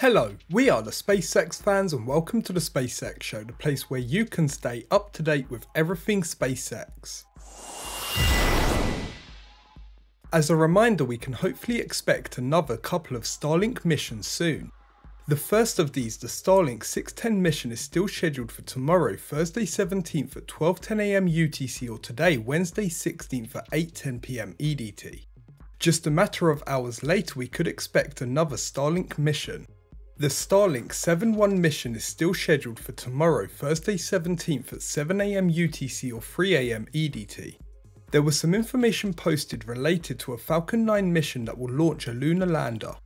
Hello, we are the SpaceX fans and welcome to the SpaceX Show, the place where you can stay up to date with everything SpaceX. As a reminder, we can hopefully expect another couple of Starlink missions soon. The first of these, the Starlink 610 mission, is still scheduled for tomorrow, Thursday 17th at 12.10am UTC or today, Wednesday 16th at 8.10pm EDT. Just a matter of hours later, we could expect another Starlink mission. The Starlink 7-1 mission is still scheduled for tomorrow, Thursday 17th at 7am UTC or 3am EDT. There was some information posted related to a Falcon 9 mission that will launch a lunar lander.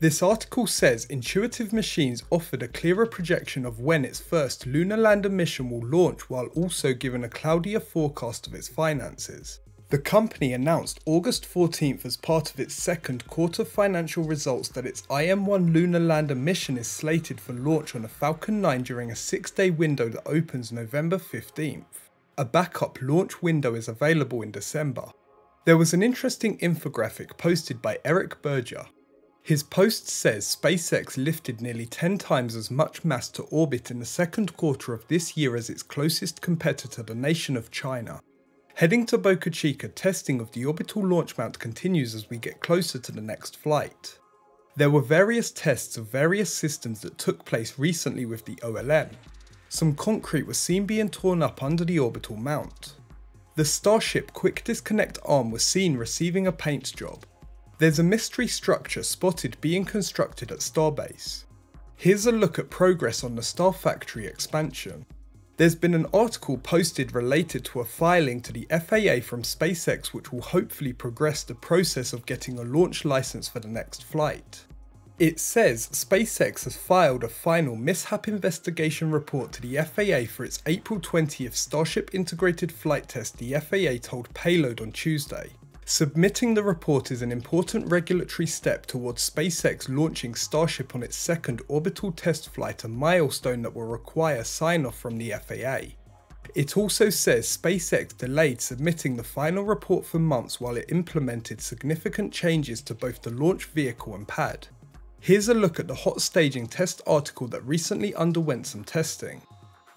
This article says Intuitive Machines offered a clearer projection of when its first lunar lander mission will launch while also giving a cloudier forecast of its finances. The company announced August 14th as part of its second quarter financial results that its IM-1 lunar lander mission is slated for launch on a Falcon 9 during a 6-day window that opens November 15th. A backup launch window is available in December. There was an interesting infographic posted by Eric Berger. His post says SpaceX lifted nearly 10 times as much mass to orbit in the second quarter of this year as its closest competitor, the nation of China. Heading to Boca Chica, testing of the orbital launch mount continues as we get closer to the next flight. There were various tests of various systems that took place recently with the OLM. Some concrete was seen being torn up under the orbital mount. The Starship quick disconnect arm was seen receiving a paint job. There's a mystery structure spotted being constructed at Starbase. Here's a look at progress on the Star Factory expansion. There's been an article posted related to a filing to the FAA from SpaceX which will hopefully progress the process of getting a launch license for the next flight. It says SpaceX has filed a final mishap investigation report to the FAA for its April 20th Starship integrated flight test, the FAA told Payload on Tuesday. Submitting the report is an important regulatory step towards SpaceX launching Starship on its second orbital test flight, a milestone that will require sign off from the FAA. It also says SpaceX delayed submitting the final report for months while it implemented significant changes to both the launch vehicle and pad. Here's a look at the hot staging test article that recently underwent some testing.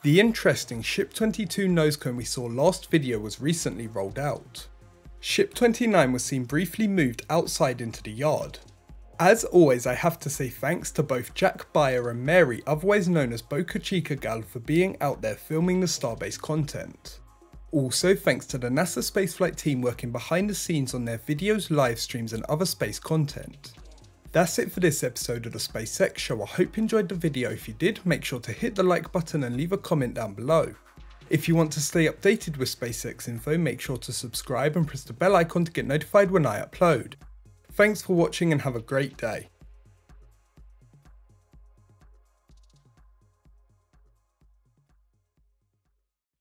The interesting Ship 22 nose cone we saw last video was recently rolled out. Ship 29 was seen briefly moved outside into the yard. As always, I have to say thanks to both Jack Beyer and Mary, otherwise known as Boca Chica Gal, for being out there filming the Starbase content. Also, thanks to the NASA spaceflight team working behind the scenes on their videos, live streams, and other space content. That's it for this episode of the SpaceX Show. I hope you enjoyed the video. If you did, make sure to hit the like button and leave a comment down below. If you want to stay updated with SpaceX info, make sure to subscribe and press the bell icon to get notified when I upload. Thanks for watching and have a great day.